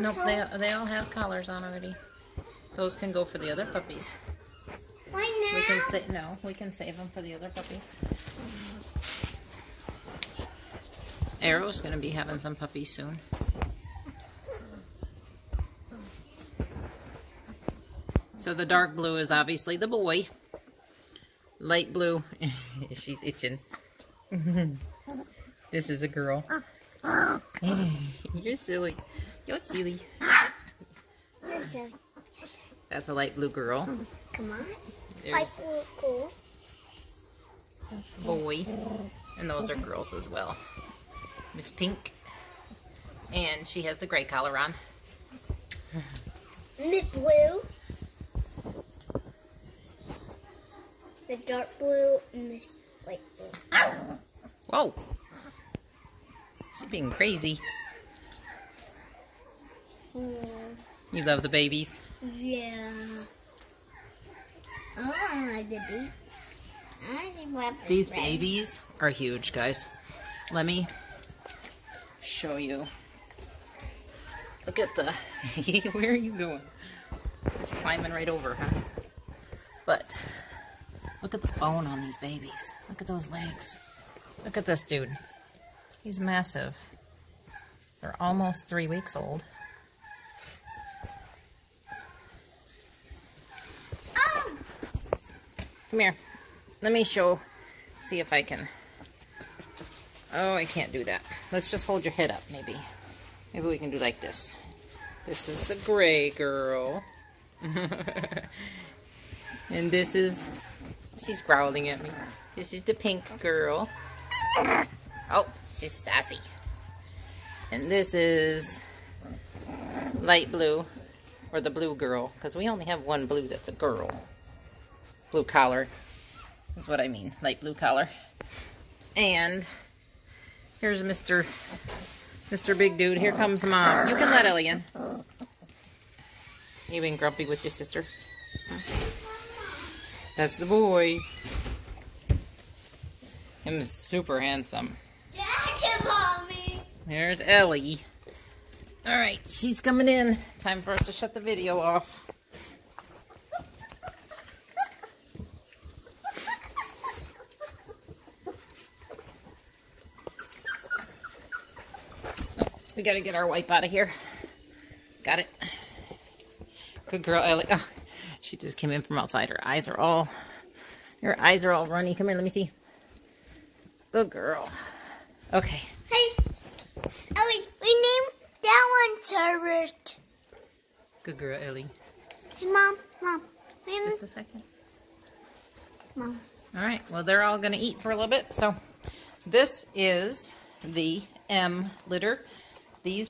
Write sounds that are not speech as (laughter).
Nope, they, they all have collars on already. Those can go for the other puppies. Why now? We can say no. We can save them for the other puppies. Arrow's gonna be having some puppies soon. So the dark blue is obviously the boy. Light blue, (laughs) she's itching. (laughs) this is a girl. Uh, uh. You're (laughs) silly. You're silly. You're silly. That's a light blue girl. Come on. There's Like so cool. boy. And those are girls as well. Miss Pink. And she has the gray collar on. Mid blue. The dark blue and the light blue. Whoa! She's being crazy. Hmm. You love the babies. Yeah. Oh, I like the bee. I just want the These babies are huge, guys. Let me show you. Look at the... (laughs) Where are you going? Just climbing right over, huh? But look at the bone on these babies. Look at those legs. Look at this dude. He's massive. They're almost three weeks old. Oh! Come here. Let me show, see if I can. Oh, I can't do that. Let's just hold your head up, maybe. Maybe we can do like this. This is the gray girl. (laughs) and this is, she's growling at me. This is the pink girl. She's sassy. And this is light blue, or the blue girl, because we only have one blue that's a girl. Blue collar is what I mean, light blue collar. And here's Mr. Mr. Big Dude. Here comes Mom. You can let Ellie in. You being grumpy with your sister? That's the boy. Him super handsome. Jack mommy. There's Ellie. Alright, she's coming in. Time for us to shut the video off. Oh, we gotta get our wipe out of here. Got it. Good girl, Ellie. Oh, she just came in from outside. Her eyes are all, her eyes are all runny. Come here, let me see. Good girl. Okay. Hey. Oh, Ellie. We named that one Turret. Good girl, Ellie. Hey, Mom. Mom. Just a second. Mom. All right. Well, they're all going to eat for a little bit. So this is the M litter. These